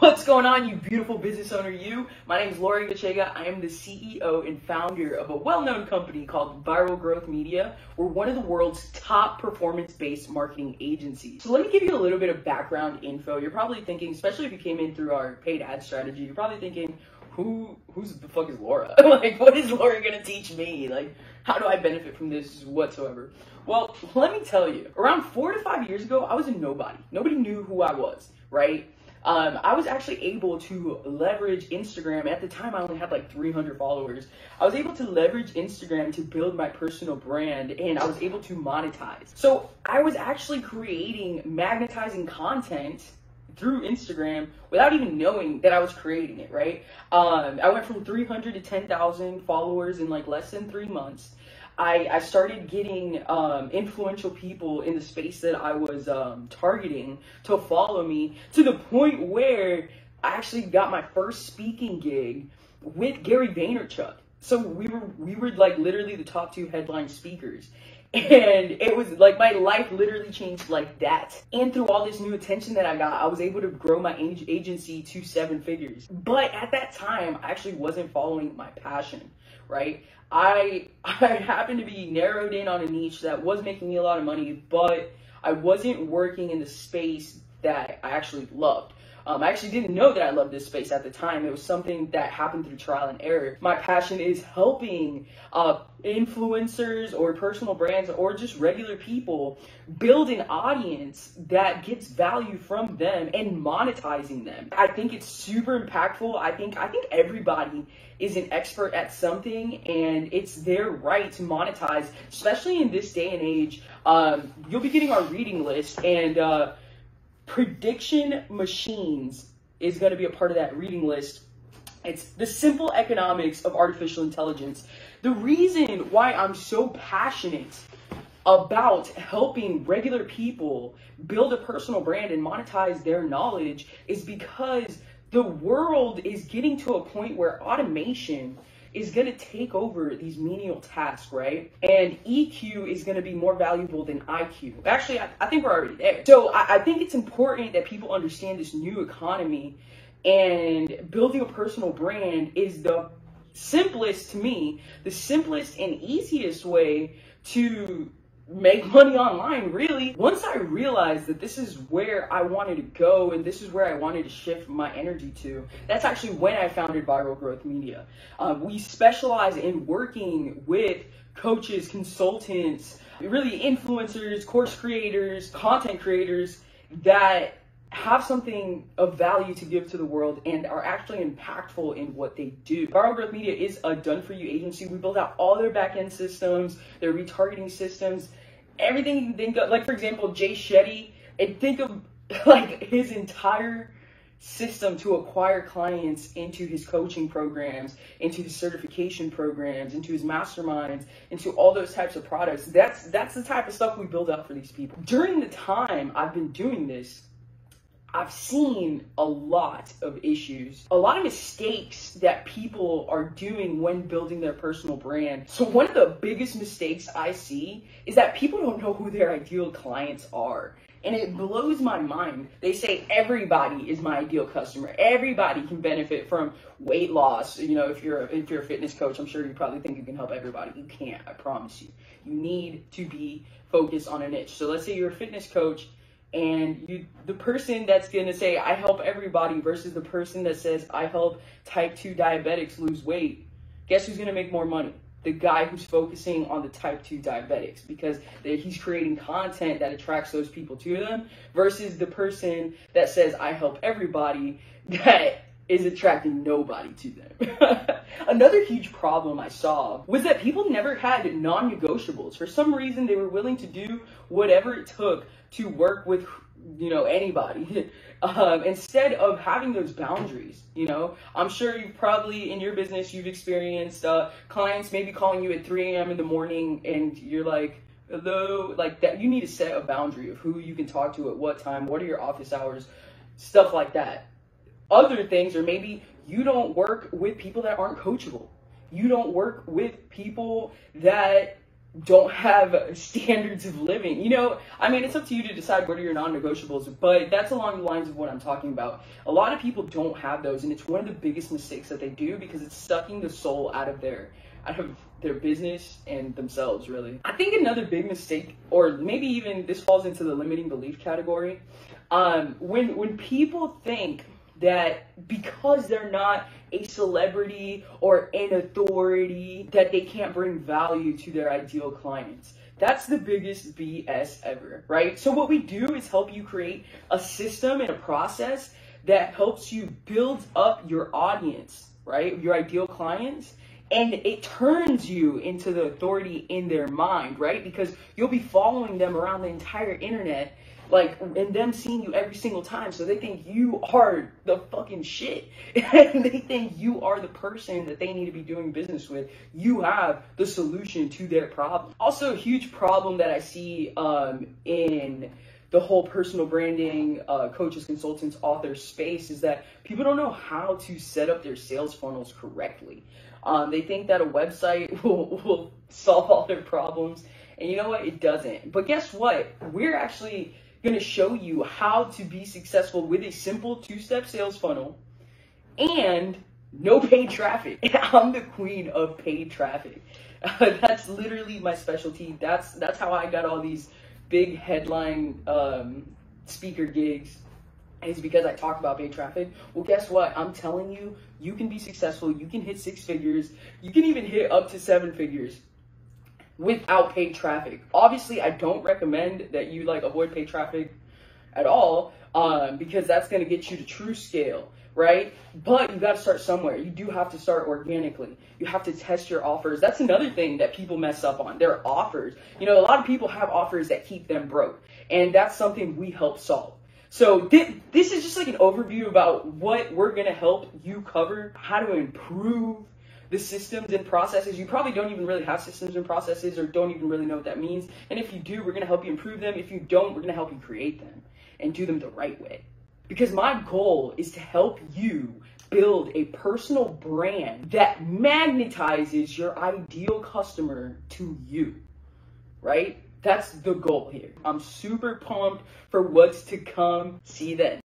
What's going on, you beautiful business owner, you? My name is Laura Egocheaga. I am the CEO and founder of a well-known company called Viral Growth Media. We're one of the world's top performance-based marketing agencies. So let me give you a little bit of background info. You're probably thinking, especially if you came in through our paid ad strategy, you're probably thinking, who who's the fuck is Laura? like, what is Laura gonna teach me? Like, how do I benefit from this whatsoever? Well, let me tell you, around four to five years ago, I was a nobody. Nobody knew who I was, right? Um, I was actually able to leverage Instagram. At the time, I only had like 300 followers. I was able to leverage Instagram to build my personal brand and I was able to monetize. So I was actually creating magnetizing content through Instagram without even knowing that I was creating it, right? Um, I went from 300 to 10,000 followers in like less than three months. I, I started getting um, influential people in the space that I was um, targeting to follow me to the point where I actually got my first speaking gig with Gary Vaynerchuk. So we were we were like literally the top two headline speakers. And it was like my life literally changed like that. And through all this new attention that I got, I was able to grow my agency to seven figures. But at that time, I actually wasn't following my passion, right? I I happened to be narrowed in on a niche that was making me a lot of money, but I wasn't working in the space that I actually loved. Um, I actually didn't know that I loved this space at the time. It was something that happened through trial and error. My passion is helping uh, influencers or personal brands or just regular people build an audience that gets value from them and monetizing them. I think it's super impactful. I think I think everybody is an expert at something and it's their right to monetize, especially in this day and age. Um, you'll be getting our reading list and uh, prediction machines is going to be a part of that reading list. It's the simple economics of artificial intelligence. The reason why I'm so passionate about helping regular people build a personal brand and monetize their knowledge is because the world is getting to a point where automation is going to take over these menial tasks, right? And EQ is going to be more valuable than IQ. Actually, I, I think we're already there. So I, I think it's important that people understand this new economy and building a personal brand is the simplest to me, the simplest and easiest way to make money online, really. Once I realized that this is where I wanted to go and this is where I wanted to shift my energy to, that's actually when I founded Viral Growth Media. Um, we specialize in working with coaches, consultants, really influencers, course creators, content creators that have something of value to give to the world and are actually impactful in what they do. Viral Growth Media is a done for you agency. We build out all their back end systems, their retargeting systems, everything you think of. Like, for example, Jay Shetty, and think of like his entire system to acquire clients into his coaching programs, into his certification programs, into his masterminds, into all those types of products. That's that's the type of stuff we build up for these people. During the time I've been doing this, I've seen a lot of issues, a lot of mistakes that people are doing when building their personal brand. So, one of the biggest mistakes I see is that people don't know who their ideal clients are. And it blows my mind. They say everybody is my ideal customer. Everybody can benefit from weight loss. You know, if you're a, if you're a fitness coach, I'm sure you probably think you can help everybody. You can't. I promise you. You need to be focused on a niche. So let's say you're a fitness coach and you the person that's going to say i help everybody versus the person that says i help type 2 diabetics lose weight guess who's going to make more money? The guy who's focusing on the type 2 diabetics because he's creating content that attracts those people to them versus the person that says i help everybody that is attracting nobody to them. Another huge problem I saw was that people never had non negotiables. For some reason, they were willing to do whatever it took to work with, you know, anybody. um, instead of having those boundaries, you know, I'm sure you've probably in your business, you've experienced uh, clients maybe calling you at 3 a.m. in the morning and you're like, hello, like that. You need to set a boundary of who you can talk to at what time, what are your office hours, stuff like that other things, or maybe you don't work with people that aren't coachable. You don't work with people that don't have standards of living. You know, I mean, it's up to you to decide what are your non-negotiables, but that's along the lines of what I'm talking about. A lot of people don't have those, and it's one of the biggest mistakes that they do because it's sucking the soul out of their out of their business and themselves, really. I think another big mistake, or maybe even this falls into the limiting belief category, um, when when people think that because they're not a celebrity or an authority that they can't bring value to their ideal clients. That's the biggest BS ever, right? So what we do is help you create a system and a process that helps you build up your audience, right? Your ideal clients and it turns you into the authority in their mind, right? Because you'll be following them around the entire internet like and them seeing you every single time so they think you are the fucking shit. And they think you are the person that they need to be doing business with. You have the solution to their problem. Also a huge problem that i see um, in the whole personal branding uh, coaches consultants authors space is that people don't know how to set up their sales funnels correctly. Um, they think that a website will, will solve all their problems and you know what? It doesn't. But guess what? We're actually going to show you how to be successful with a simple two-step sales funnel and no paid traffic. I'm the queen of paid traffic. That's literally my specialty. That's that's how I got all these big headline um, speaker gigs. Is because I talk about paid traffic. Well, guess what? I'm telling you, you can be successful. You can hit six figures. You can even hit up to seven figures without paid traffic. Obviously, I don't recommend that you like avoid paid traffic at all um, because that's going to get you to true scale, right? But you got to start somewhere. You do have to start organically. You have to test your offers. That's another thing that people mess up on. Their offers. You know, a lot of people have offers that keep them broke, and that's something we help solve. So th- this is just like an overview about what we're going to help you cover, how to improve the systems and processes. You probably don't even really have systems and processes or don't even really know what that means. And if you do, we're going to help you improve them. If you don't, we're going to help you create them and do them the right way. Because my goal is to help you build a personal brand that magnetizes your ideal customer to you, right? That's the goal here. I'm super pumped for what's to come. See you then.